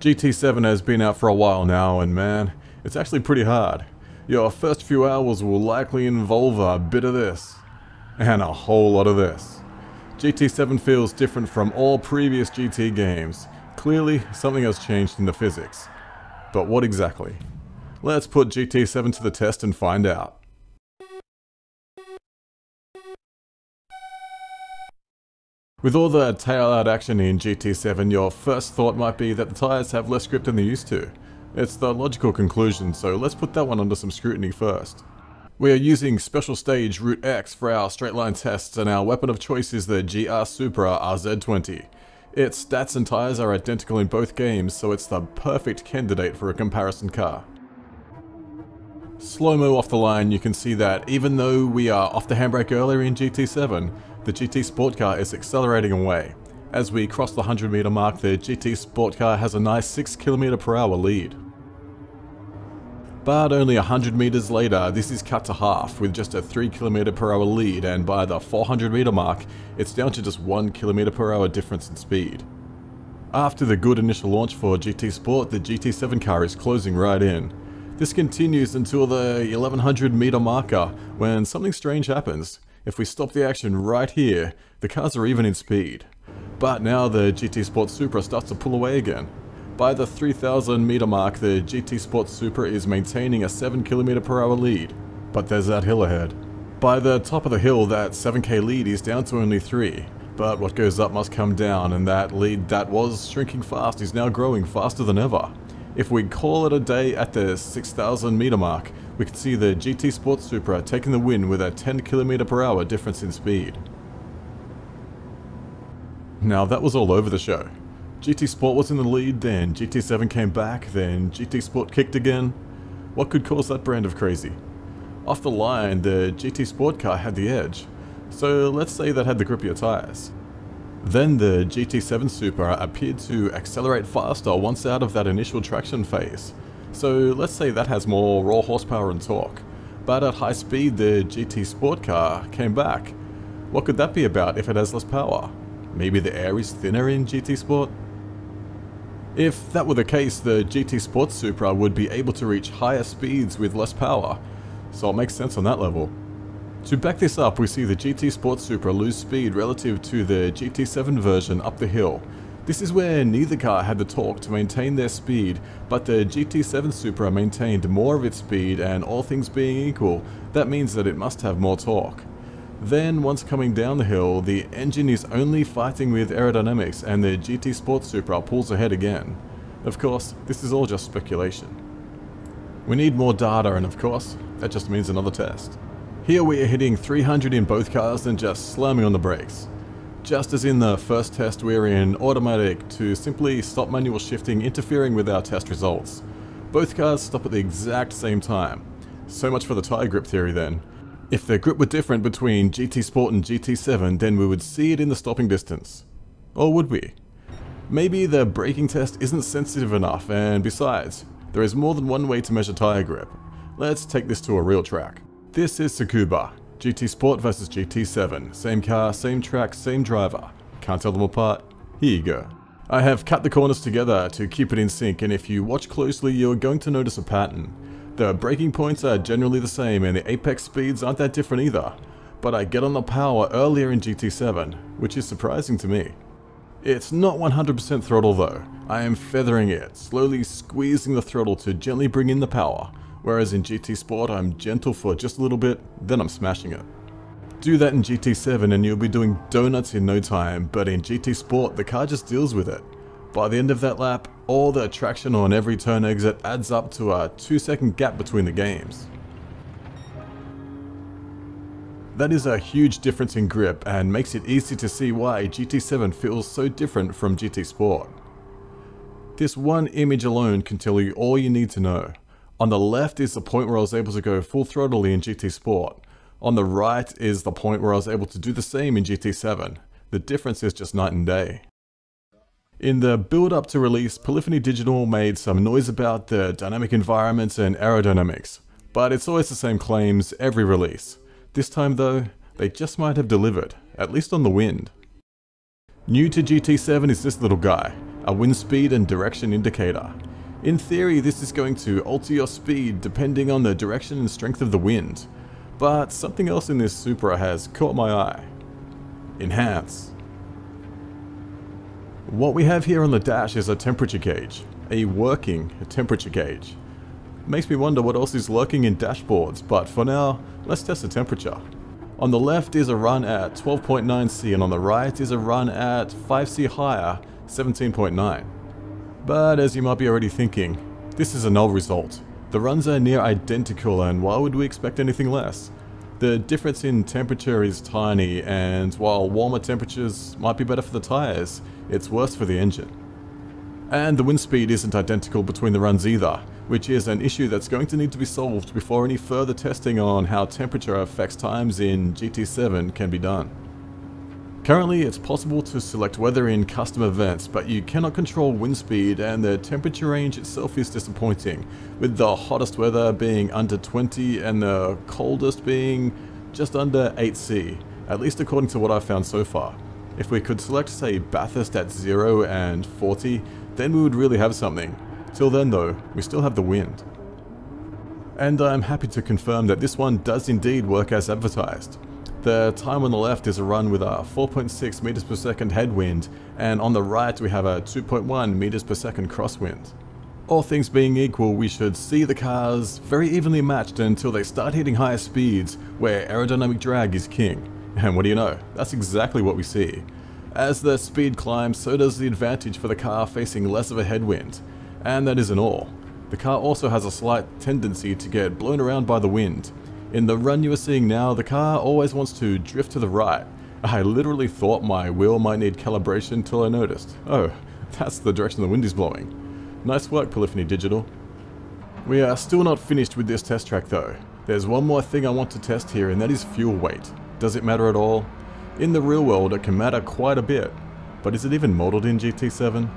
GT7 has been out for a while now and man, it's actually pretty hard. Your first few hours will likely involve a bit of this, and a whole lot of this. GT7 feels different from all previous GT games. Clearly, something has changed in the physics. But what exactly? Let's put GT7 to the test and find out. With all the tail-out action in GT7, your first thought might be that the tyres have less grip than they used to. It's the logical conclusion, so let's put that one under some scrutiny first. We are using Special Stage Route X for our straight line tests and our weapon of choice is the GR Supra RZ20. Its stats and tyres are identical in both games, so it's the perfect candidate for a comparison car. Slow-mo off the line, you can see that even though we are off the handbrake earlier in GT7, the GT Sport car is accelerating away. As we cross the 100 meter mark, the GT Sport car has a nice 6 km per hour lead. But only 100 meters later, this is cut to half with just a 3 km per hour lead and by the 400 meter mark, it's down to just 1 km per hour difference in speed. After the good initial launch for GT Sport, the GT7 car is closing right in. This continues until the 1100 meter marker when something strange happens. If we stop the action right here, the cars are even in speed. But now the GT Sport Supra starts to pull away again. By the 3000 meter mark, the GT Sport Supra is maintaining a 7 km per hour lead. But there's that hill ahead. By the top of the hill, that 7k lead is down to only 3. But what goes up must come down, and that lead that was shrinking fast is now growing faster than ever. If we call it a day at the 6000 meter mark, we can see the GT Sport Supra taking the win with a 10 km per hour difference in speed. Now that was all over the show. GT Sport was in the lead, then GT7 came back, then GT Sport kicked again. What could cause that brand of crazy? Off the line, the GT Sport car had the edge, so let's say that had the grippier tyres. Then the GT7 Supra appeared to accelerate faster once out of that initial traction phase, so let's say that has more raw horsepower and torque. But at high speed the GT Sport car came back. What could that be about if it has less power? Maybe the air is thinner in GT Sport? If that were the case, the GT Sport Supra would be able to reach higher speeds with less power, so it makes sense on that level. To back this up, we see the GT Sport Supra lose speed relative to the GT7 version up the hill. This is where neither car had the torque to maintain their speed, but the GT7 Supra maintained more of its speed and all things being equal, that means that it must have more torque. Then, once coming down the hill, the engine is only fighting with aerodynamics and the GT Sport Supra pulls ahead again. Of course, this is all just speculation. We need more data and of course, that just means another test. Here we are hitting 300 in both cars and just slamming on the brakes. Just as in the first test we're in automatic to simply stop manual shifting interfering with our test results. Both cars stop at the exact same time. So much for the tyre grip theory then. If the grip were different between GT Sport and GT7 then we would see it in the stopping distance. Or would we? Maybe the braking test isn't sensitive enough and besides, there is more than one way to measure tyre grip. Let's take this to a real track. This is Tsukuba, GT Sport versus GT7. Same car, same track, same driver. Can't tell them apart? Here you go. I have cut the corners together to keep it in sync and if you watch closely you're going to notice a pattern. The braking points are generally the same and the apex speeds aren't that different either. But I get on the power earlier in GT7, which is surprising to me. It's not 100% throttle though. I am feathering it, slowly squeezing the throttle to gently bring in the power, whereas in GT Sport I'm gentle for just a little bit, then I'm smashing it. Do that in GT7 and you'll be doing donuts in no time, but in GT Sport the car just deals with it. By the end of that lap, all the traction on every turn exit adds up to a 2 second gap between the games. That is a huge difference in grip and makes it easy to see why GT7 feels so different from GT Sport. This one image alone can tell you all you need to know. On the left is the point where I was able to go full throttle in GT Sport. On the right is the point where I was able to do the same in GT7. The difference is just night and day. In the build up to release, Polyphony Digital made some noise about the dynamic environments and aerodynamics, but it's always the same claims every release. This time though, they just might have delivered, at least on the wind. New to GT7 is this little guy, a wind speed and direction indicator. In theory, this is going to alter your speed depending on the direction and strength of the wind. But something else in this Supra has caught my eye. Enhance. What we have here on the dash is a temperature gauge, a working temperature gauge. Makes me wonder what else is lurking in dashboards, but for now, let's test the temperature. On the left is a run at 12.9C and on the right is a run at 5C higher, 17.9. But as you might be already thinking, this is a null result. The runs are near identical and why would we expect anything less? The difference in temperature is tiny and while warmer temperatures might be better for the tyres, it's worse for the engine. And the wind speed isn't identical between the runs either, which is an issue that's going to need to be solved before any further testing on how temperature affects times in GT7 can be done. Currently, it's possible to select weather in custom events, but you cannot control wind speed and the temperature range itself is disappointing, with the hottest weather being under 20 and the coldest being just under 8C, at least according to what I've found so far. If we could select say Bathurst at 0 and 40, then we would really have something. Till then though, we still have the wind. And I'm happy to confirm that this one does indeed work as advertised. The time on the left is a run with a 4.6 meters per second headwind, and on the right we have a 2.1 meters per second crosswind. All things being equal, we should see the cars very evenly matched until they start hitting higher speeds, where aerodynamic drag is king. And what do you know, that's exactly what we see. As the speed climbs, so does the advantage for the car facing less of a headwind. And that isn't all. The car also has a slight tendency to get blown around by the wind, in the run you are seeing now, the car always wants to drift to the right. I literally thought my wheel might need calibration till I noticed. Oh, that's the direction the wind is blowing. Nice work, Polyphony Digital. We are still not finished with this test track though. There's one more thing I want to test here and that is fuel weight. Does it matter at all? In the real world it can matter quite a bit, but is it even modeled in GT7?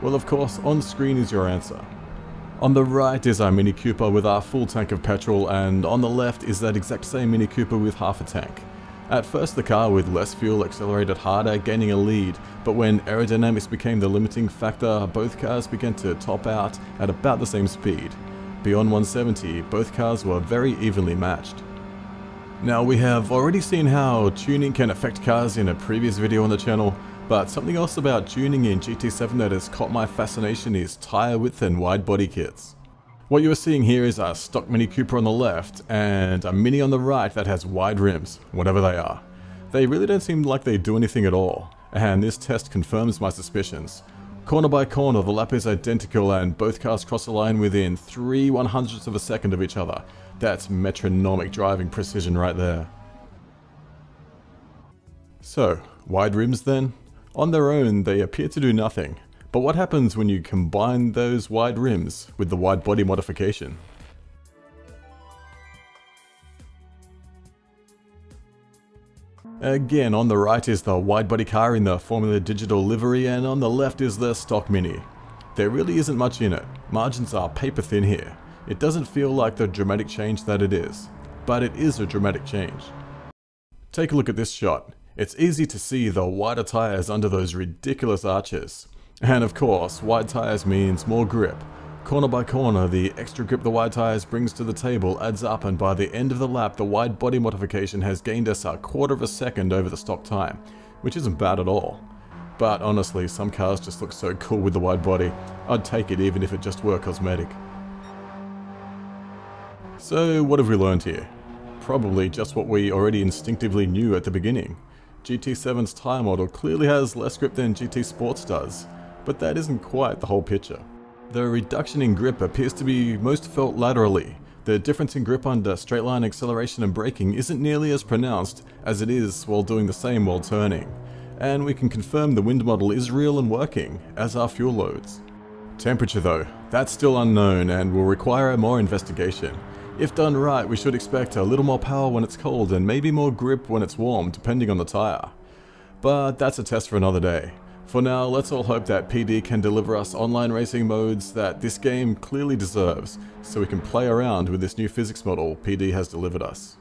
Well of course, on screen is your answer. On the right is our Mini Cooper with our full tank of petrol and on the left is that exact same Mini Cooper with half a tank. At first the car with less fuel accelerated harder, gaining a lead, but when aerodynamics became the limiting factor, both cars began to top out at about the same speed. Beyond 170, both cars were very evenly matched. Now we have already seen how tuning can affect cars in a previous video on the channel, but something else about tuning in GT7 that has caught my fascination is tyre width and wide body kits. What you are seeing here is a stock Mini Cooper on the left and a Mini on the right that has wide rims, whatever they are. They really don't seem like they do anything at all, and this test confirms my suspicions. Corner by corner the lap is identical and both cars cross the line within 3 one hundredths of a second of each other. That's metronomic driving precision right there. So, wide rims then? On their own, they appear to do nothing, but what happens when you combine those wide rims with the wide body modification? Again, on the right is the wide body car in the Formula Digital livery and on the left is the stock Mini. There really isn't much in it, margins are paper thin here. It doesn't feel like the dramatic change that it is, but it is a dramatic change. Take a look at this shot. It's easy to see the wider tyres under those ridiculous arches. And of course, wide tyres means more grip. Corner by corner, the extra grip the wide tyres brings to the table adds up and by the end of the lap the wide body modification has gained us a quarter of a second over the stock time, which isn't bad at all. But honestly, some cars just look so cool with the wide body, I'd take it even if it just were cosmetic. So what have we learned here? Probably just what we already instinctively knew at the beginning. GT7's tyre model clearly has less grip than GT Sports does, but that isn't quite the whole picture. The reduction in grip appears to be most felt laterally. The difference in grip under straight line acceleration and braking isn't nearly as pronounced as it is while doing the same while turning. And we can confirm the wind model is real and working, as are fuel loads. Temperature though, that's still unknown and will require more investigation. If done right, we should expect a little more power when it's cold and maybe more grip when it's warm, depending on the tyre. But that's a test for another day. For now, let's all hope that PD can deliver us online racing modes that this game clearly deserves, so we can play around with this new physics model PD has delivered us.